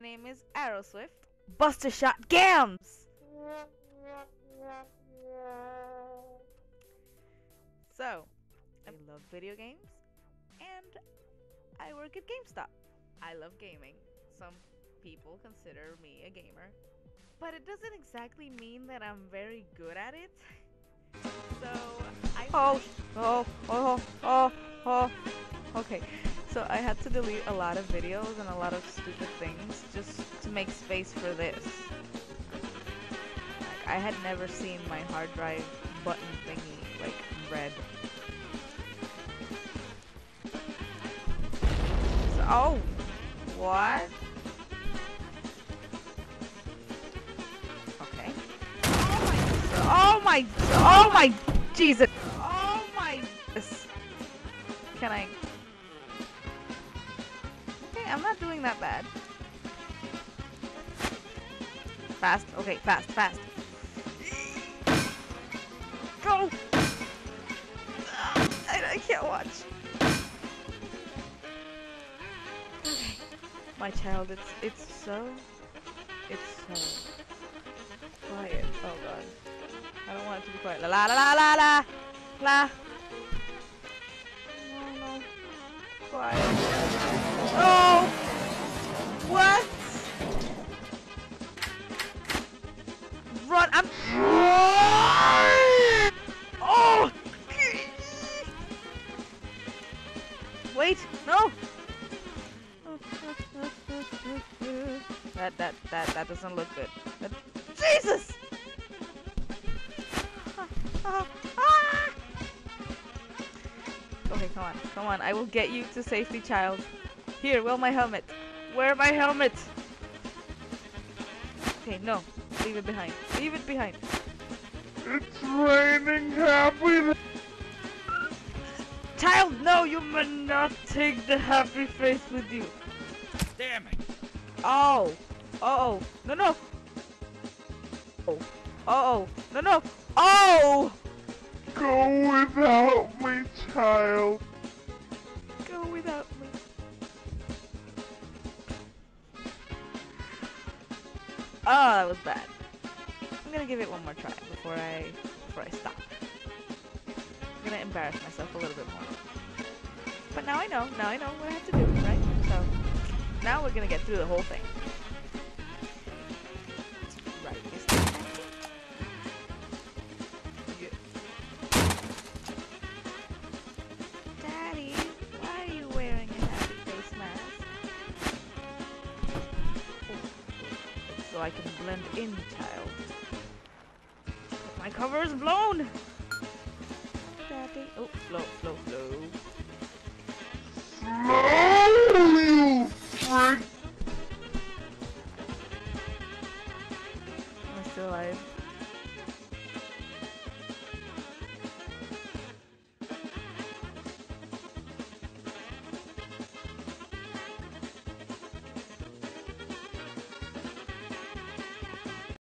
name is Aeroswift. Bustershot Gams! So, I love video games and I work at GameStop. I love gaming. Some people consider me a gamer, but it doesn't exactly mean that I'm very good at it. So, I. Oh, oh, oh, oh, oh. Okay, so I had to delete a lot of videos and a lot of stupid things just to make space for this. Like, I had never seen my hard drive button thingy, like, red. So, oh! What? Okay. Oh my, oh my, Oh my! Jesus! Oh my, can I? Doing that bad. Fast, okay, fast, fast. Go! I, I can't watch. My child, it's, it's so, it's so quiet. Oh god. I don't want it to be quiet. La la la la la la! No, no. Quiet. Run! I'm. Oh! Wait! No! That that that that doesn't look good. That, Jesus! Okay, come on, come on. I will get you to safety, child. Here, wear my helmet. Wear my helmet! Okay, no. Leave it behind. Leave it behind. It's raining happy. Child, no! You must not take the happy face with you. Damn it. Oh! Uh oh! No, no! Oh! Uh oh! No, no! Oh! Go without me, child. Go without me. Oh, that was bad. I'm gonna give it one more try before I before I stop. I'm gonna embarrass myself a little bit more. But now I know. Now I know what I have to do, right? So now we're gonna get through the whole thing. Right. Daddy, why are you wearing a happy face mask? So I can blend in, child. My cover is blown!